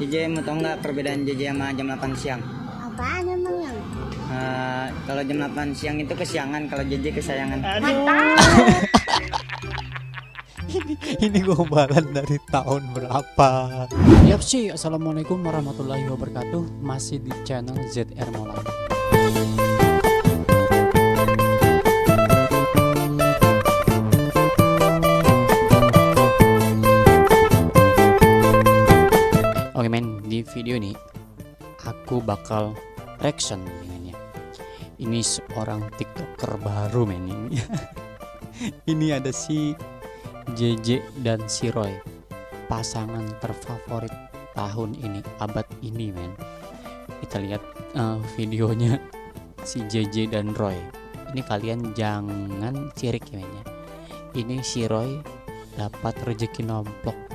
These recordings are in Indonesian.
JJ mau tau nggak perbedaan JJ sama jam 8 siang? Apaan emang yang? Eh, kalau jam 8 siang itu kesiangan, kalau JJ kesayangan. ini gombalan dari tahun berapa Yap sih Assalamualaikum warahmatullahi wabarakatuh Masih di channel ZR Molan Oke men di video ini Aku bakal reaction ini Ini seorang tiktoker baru men ini. Ini ada si JJ dan si Roy pasangan terfavorit tahun ini abad ini men. Kita lihat uh, videonya si JJ dan Roy. Ini kalian jangan cirik ya men ya. Ini si Roy dapat rezeki nomplok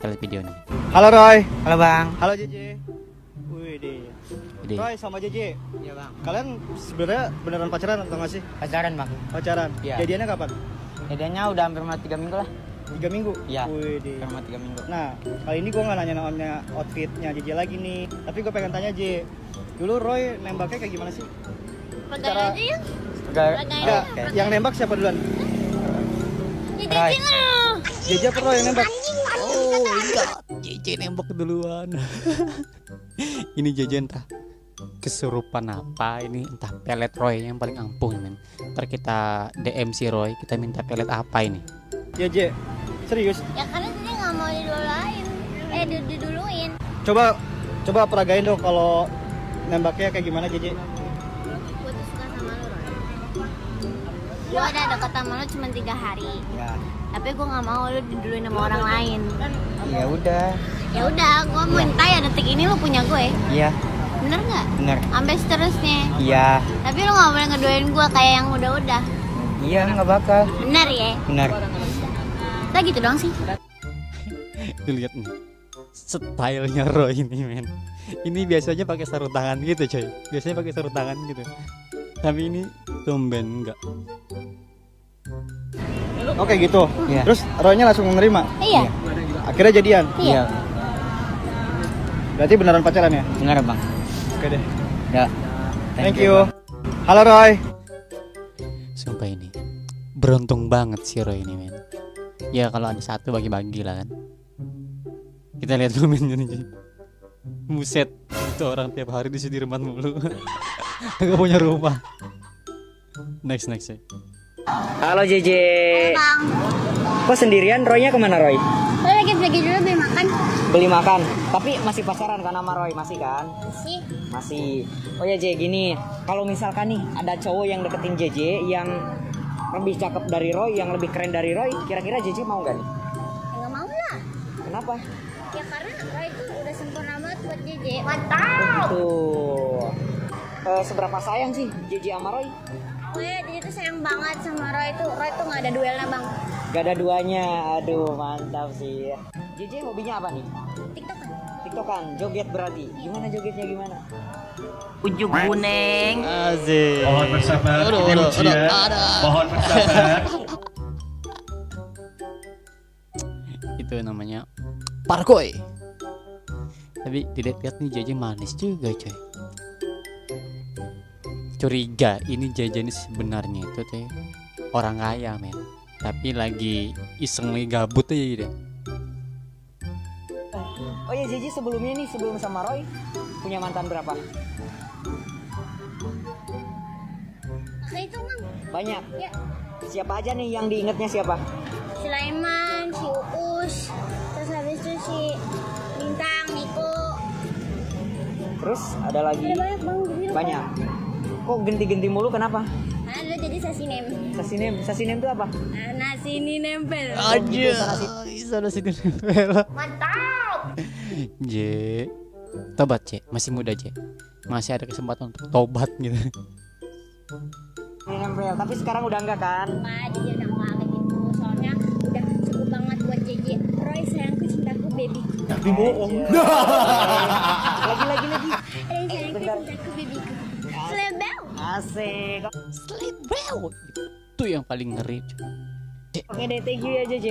kita lihat video ini Halo Roy. Halo bang. Halo JJ. Wih deh. Roy sama JJ. Iya bang. Kalian sebenarnya beneran pacaran atau nggak sih? Pacaran bang. Pacaran. Iya. Jadiannya kapan? Jadinya udah hampir mau tiga minggu lah. Tiga minggu. Iya. Wih deh. Hampir tiga minggu. Nah, kali ini gue nggak nanya namanya outfitnya JJ lagi nih. Tapi gue pengen tanya J. Dulu Roy nembaknya kayak gimana sih? Pegang aja ya. Enggak. Pegang Enggak. Oke. Yang nembak siapa duluan? Jadi Roy. lah. JJ apa Roy yang nembak? Oh enggak JJ nembak duluan ini JJ entah kesurupan apa ini entah pelet Roy yang paling ampuh men ntar kita DM si Roy kita minta pelet apa ini JJ. Serius? Ya karena dia nggak mau diduluin. Eh di- diduluin. Coba coba peragain dong kalau nembaknya kayak gimana JJ? Gue udah deket sama lu cuma tiga hari. Ya. Tapi gue nggak mau lu diduluin sama orang lain. Ya udah. Ya udah, gue minta ya detik ini lu punya gue. Iya. Bener nggak? Bener. Sampai seterusnya. Iya. Tapi lu nggak boleh ngedoain gue kayak yang udah-udah. Iya nggak bakal. Bener ya? Bener. Udah gitu dong sih. Tuh lihat nih stylenya Roy ini men ini biasanya pakai sarung tangan gitu coy biasanya pakai sarung tangan gitu tapi ini tumben enggak Oke gitu. Iya. Terus Roy-nya langsung menerima. Iya. Akhirnya jadian. Iya. Berarti beneran pacaran ya? Bener bang. Oke deh. Ya. Thank, you. Halo Roy. sumpah ini beruntung banget si Roy ini men ya kalau ada satu bagi-bagi lah kan kita lihat komennya nih Muset itu orang tiap hari di Sudirman mulu Gak punya rumah Next next ya Halo JJ. Bang, Kok sendirian? Roynya ke mana Roy? lu lagi pergi dulu beli makan? Beli makan. Tapi masih pacaran kan sama Roy? Masih kan? Sih. Masih. Oh ya J, gini. Kalau misalkan nih ada cowok yang deketin JJ yang lebih cakep dari Roy, yang lebih keren dari Roy, kira-kira JJ mau nggak nih? Ya nggak mau lah. Kenapa? Ya karena Roy itu udah sempurna banget buat JJ. Mantap. Tuh. Eh, seberapa sayang sih JJ sama Roy? Gue JJ tuh sayang banget sama Roy itu. Roy tuh nggak ada duelnya bang. Gak ada duanya. Aduh, mantap sih. JJ hobinya apa nih? TikTok kan? Tiktokan, joget berarti. Gimana jogetnya gimana? Ujung kuning. Asik Mohon bersabar, Aduh, ini aduh, aduh, ada. Mohon bersabar. Itu namanya Parkoy Tapi dilihat-lihat nih JJ manis juga coy Curiga ini ini sebenarnya itu teh orang kaya men Tapi lagi iseng lagi gabut aja deh Oh ya JJ sebelumnya nih, sebelum sama Roy punya mantan berapa? Nah itu bang. Banyak. Ya. Siapa aja nih yang diingetnya siapa? Si Laiman, si Uus, terus habis itu si Bintang, Niko. Terus ada lagi Ada banyak bang. banyak. Kok ganti-ganti mulu kenapa? Karena dulu jadi sasinem. Sasinem, sasinem itu apa? Nah, nasi ini nempel. Aja sana sini nempel Mantap. J Tobat C Masih muda C Masih ada kesempatan untuk tobat gitu Ini nempel, tapi sekarang udah enggak kan? Pak, jadi udah kayak gitu. Soalnya udah cukup banget buat JJ. Roy sayangku, cintaku, baby. Tapi bohong. Asik. Slebel Itu yang paling ngeri Oke deh, thank you ya JJ.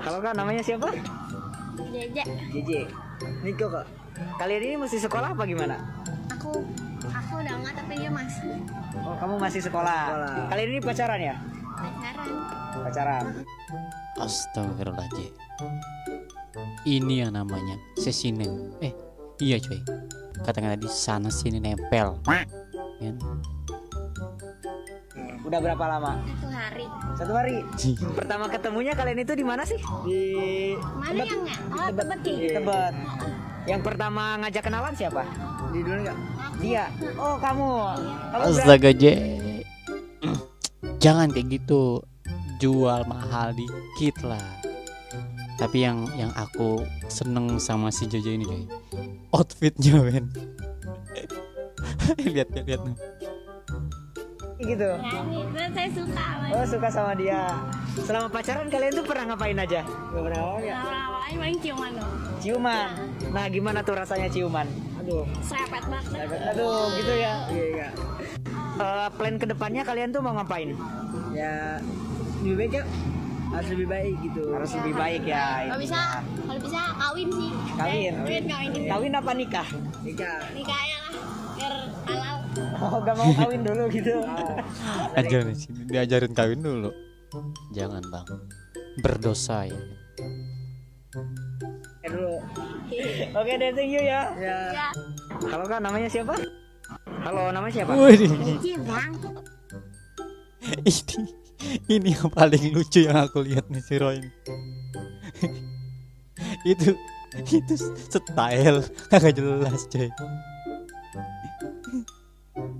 Halo kak, namanya siapa? Jeje. JJ. Niko kok. Kalian ini masih sekolah apa gimana? Aku aku udah enggak tapi dia masih Oh, kamu masih sekolah. Kalian ini pacaran ya? pacaran. Pacaran. Astagfirullah J. Ini yang namanya sesinen. Eh, iya coy. Katakan tadi sana sini nempel. Kan? Udah berapa lama? Satu hari. Satu hari. Pertama ketemunya kalian itu di mana sih? Di Mana yang enggak? Oh, tebet nih. Tebet. Yang pertama ngajak kenalan siapa? Di dulu enggak? Dia. Oh, kamu. Astaga J. Jangan kayak gitu. Jual mahal dikit lah. Tapi yang yang aku seneng sama si Jojo ini coy. Outfitnya men. lihat lihat lihat. gitu. Terus saya suka sama Oh, suka sama dia. Selama pacaran kalian tuh pernah ngapain aja? Gak pernah ngomong ya? Lama-lama main ciuman dong. Ciuman. Nah, gimana tuh rasanya ciuman? Aduh. Serepet banget. Aduh, gitu ya. Iya, iya. Eh, plan ke depannya kalian tuh mau ngapain? Ya lebih baik ya harus lebih baik gitu. Harus lebih baik ya. Kalau bisa, kalau bisa kawin sih. Kawin. Kawin, kawin. Kawin apa nikah? Nikah. Nikahnya lah. Biar halal. Oh, gak mau kawin dulu gitu. Ajarin sini diajarin kawin dulu. Jangan bang. Berdosa ya. Ya dulu. Oke, deh, thank you ya. Ya. Ya. Halo kak, namanya siapa? Halo, namanya siapa? Kecil bang. ini ini yang paling lucu yang aku lihat nih si Roy ini. itu itu style kagak jelas coy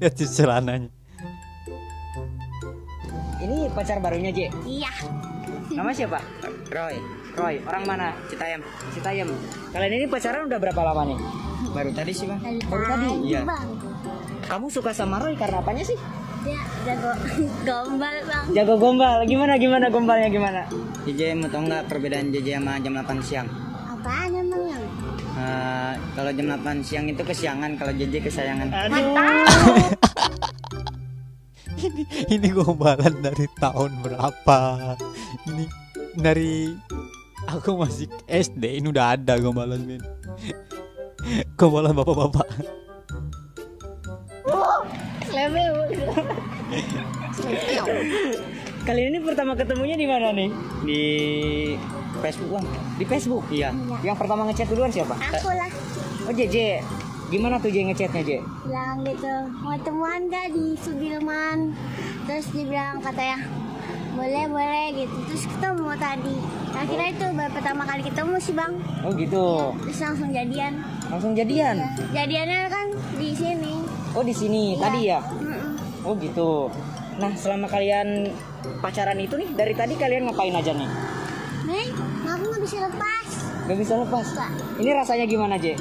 lihat di celananya Ini pacar barunya, J. Iya. Nama siapa? Roy. Roy. Orang mana? Citayam. Citayam. Kalian ini pacaran udah berapa lama nih? Baru tadi sih bang. Baru tadi? Iya. Kamu suka sama Roy karena apanya sih? Dia jago gombal bang. Jago gombal. Gimana gimana gombalnya gimana? JJ mau tau nggak perbedaan JJ sama jam 8 siang? Apaan emangnya? Eh, kalau jam 8 siang itu kesiangan, kalau JJ kesayangan. Aduh. ini ini gombalan dari tahun berapa ini dari aku masih SD ini udah ada gombalan men gombalan bapak-bapak Level. Kalian ini pertama ketemunya di mana nih? Di Facebook bang. Di Facebook. Iya. Yang pertama ngechat duluan siapa? Aku lah. Oh JJ. Gimana tuh J ngechatnya J? bilang gitu mau temuan gak di Sudirman terus dibilang katanya boleh boleh gitu terus ketemu tadi akhirnya itu baru pertama kali ketemu sih bang Oh gitu. terus langsung jadian Langsung jadian. Ya, jadiannya kan di sini Oh di sini Iya. tadi ya? Mm-mm. Oh gitu. Nah selama kalian pacaran itu nih dari tadi kalian ngapain aja nih? Nih, aku nggak bisa lepas Gak bisa lepas. Nggak. Ini rasanya gimana J?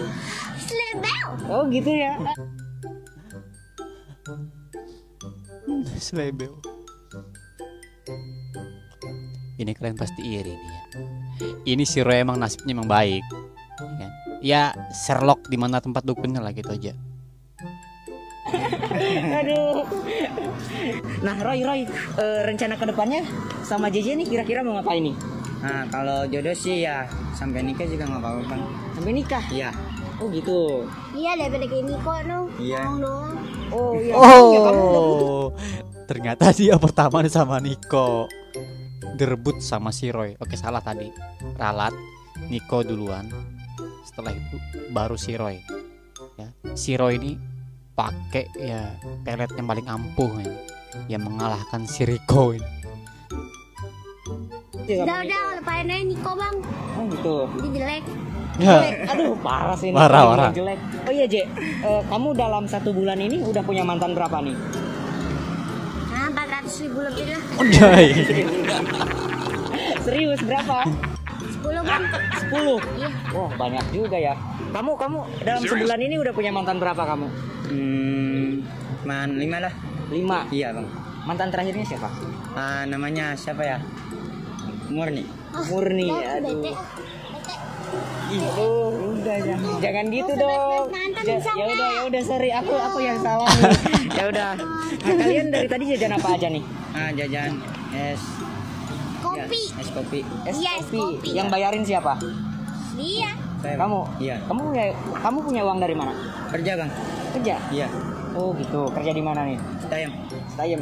Selebel Oh gitu ya. Selebel. Ini kalian pasti iri nih ya. Ini si Roy emang nasibnya emang baik. Ya kan? Ya Sherlock di mana tempat dukunnya lah gitu aja. Aduh. Nah Roy Roy eh, rencana ke depannya sama JJ nih kira-kira mau ngapain nih? Nah kalau jodoh sih ya sampai nikah juga nggak apa-apa. Sampai nikah. Iya. Oh gitu. iya daripada kayak Niko no Iya. Bohong doang Oh iya. Kamu udah putus. Oh, ternyata dia pertama sama Niko direbut sama si Roy. Oke salah tadi. Ralat Niko duluan. Setelah itu baru si Roy. Ya, si Roy ini pakai ya pelet yang paling ampuh ya, yang mengalahkan si Rico ini. Iya, udah udah lepain aja Niko bang Oh gitu. dia jelek Ya, Aduh parah sih ini. Parah, Ini parah. Jelek. Oh iya J, Eh, kamu dalam satu bulan ini udah punya mantan berapa nih? nah 400 ribu lebih lah Anjay. Serius berapa? 10 bang 10 iya Wah banyak juga ya. Kamu kamu dalam sebulan ini udah punya mantan berapa kamu? Hmm, man lima lah. 5 Iya bang. Mantan terakhirnya siapa? Ah, namanya siapa ya? Murni. Murni. Udah, Aduh. bete. Aduh, udah jangan jangan gitu dong. Ya nggak? udah ya udah sorry aku aku yang salah nih. ya udah. Nah, kalian dari tadi jajan apa aja nih? Ah, jajan es kopi ya, es kopi. Es es kopi. kopi. Yang bayarin siapa? si Dia. Saya, Kamu? Iya. Kamu punya kamu punya uang dari mana? Kerja bang. Kerja? Iya. Oh gitu. Kerja di mana nih? Tayang. Stayem.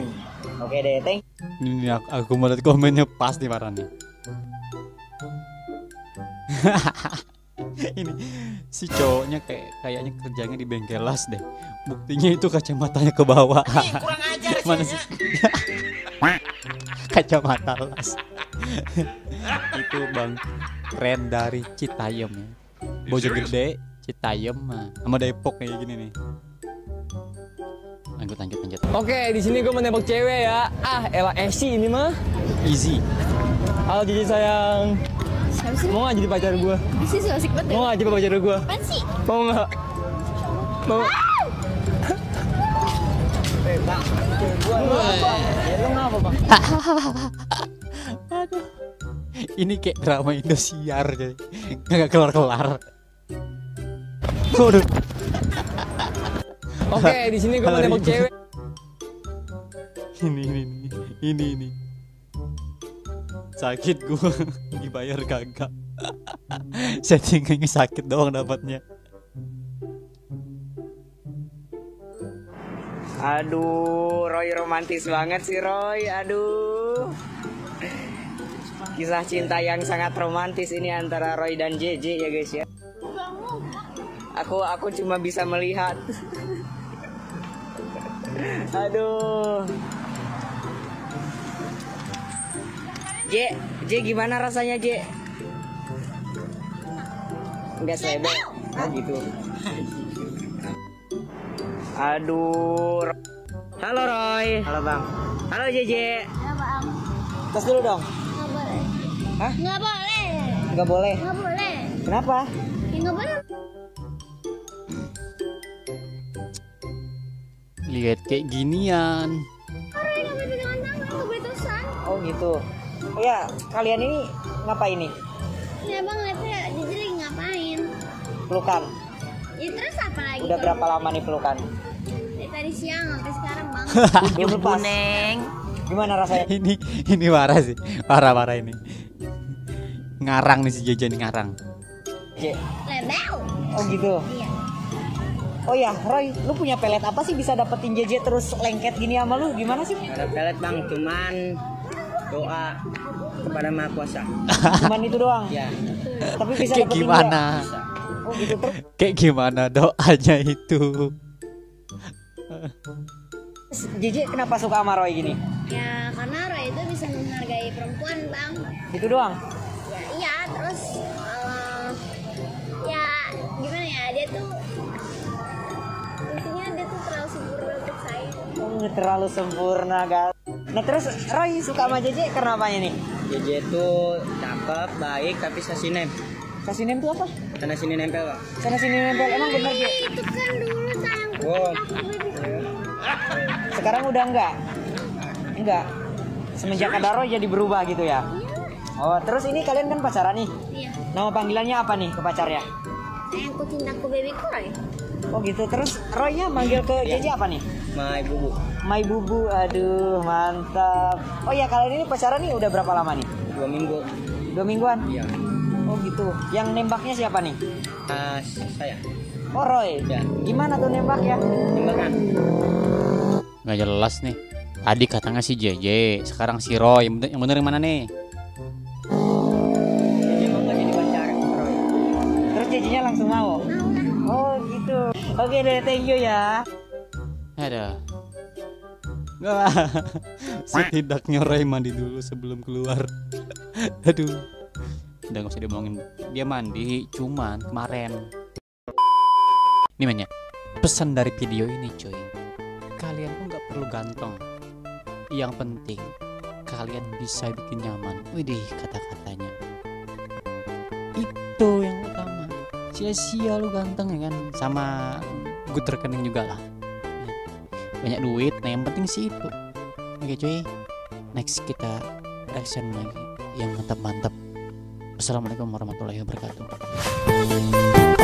Oke deh, thank. Ini aku, aku melihat komennya pas nih parah nih. ini si cowoknya kayak kayaknya kerjanya di bengkel las deh. Buktinya itu kacamatanya ke bawah. Mana sih? Kacamata las. itu Bang Ren dari Citayam ya. Bojonggede, Citayam nah, sama Depok kayak gini nih. Lanjut lanjut lanjut. Oke, di sini gue menembak cewek ya. Ah, Ella Esi ini mah. Easy. Halo Cici sayang. Siapa sih? Mau gak jadi pacar gue? Bisa sih asik banget. Mau gak jadi pacar gue? Apaan sih? Mau gak? Mau? Ini kayak drama Indosiar jadi nggak kelar kelar. Waduh. Oke, di sini gue menembak Ibu. cewek. Ini ini ini ini ini. Sakit gua dibayar kagak. Settingannya sakit doang dapatnya. Aduh, Roy romantis banget sih Roy. Aduh. Kisah cinta yang sangat romantis ini antara Roy dan JJ ya guys ya. Aku aku cuma bisa melihat. Aduh. J, J gimana rasanya J? Enggak selebel. Oh gitu. Aduh. Halo Roy. Halo bang. Halo JJ. Nggak bang. Tos dulu dong. Nggak boleh. Hah? Nggak boleh. Enggak boleh. Nggak boleh. Kenapa? Ya nggak boleh. Lihat kayak ginian. Oh gitu. Oh ya, kalian ini ngapain nih? Ya bang, lihatnya jadi ngapain? Pelukan. Ya terus apa lagi? Udah berapa lama nih pelukan? Dari tadi siang sampai sekarang bang. Belum lepas. Gimana rasanya? ini ini parah sih. Parah parah ini. Ngarang nih si Jajan nih, ngarang. J. Lebel. Oh gitu. Iya. Oh ya, Roy, lu punya pelet apa sih bisa dapetin JJ terus lengket gini sama lu? Gimana sih? Ada pelet bang. Cuman doa kepada Maha Kuasa. Cuman itu doang. Ya. Tapi bisa Kayak dapetin gimana? Oh gitu terus. Kayak gimana doanya itu? JJ kenapa suka sama Roy gini? Ya karena Roy itu bisa menghargai perempuan bang. Gitu doang. Ya iya terus eh, terlalu sempurna, guys. Nah, terus Roy suka sama JJ karena apanya nih? JJ itu cakep, baik, tapi sasinem. Kasih name tuh apa? Sana sini nempel bang. Sana sini nempel. Emang bener J? Itu kan dulu sayang Wow. Sekarang udah enggak? Enggak. Semenjak ada Roy jadi berubah gitu ya? Oh, terus ini kalian kan pacaran nih. Iya. Nama panggilannya apa nih ke pacarnya? Sayangku cintaku babyku Roy. Oh gitu. Terus Roynya manggil ke JJ apa nih? My bubu. My Bubu. Aduh, mantap. Oh ya, kalian ini pacaran nih udah berapa lama nih? Dua minggu. Dua mingguan? Iya. Oh gitu. Yang nembaknya siapa nih? Ah, saya. Oh Roy. Ya. Gimana tuh nembak ya? Timbangan. Nggak jelas nih. Tadi katanya si JJ, sekarang si Roy. Yang bener yang, bener yang mana nih? JJ mau nggak jadi pacar Roy. Terus JJ-nya langsung mau? Oke deh, thank you ya. Ada. Wah, setidaknya Roy mandi dulu sebelum keluar. Aduh. Udah gak usah diomongin. Dia mandi cuman kemarin. Ini banyak pesan dari video ini cuy. Kalian tuh nggak perlu ganteng. Yang penting kalian bisa bikin nyaman. Widih kata-katanya. Itu yang. Sia-sia lu ganteng ya kan? Sama good rekening juga lah. Banyak duit nah yang penting sih itu. Oke cuy. Next kita reaction lagi yang mantap-mantap. Assalamualaikum warahmatullahi wabarakatuh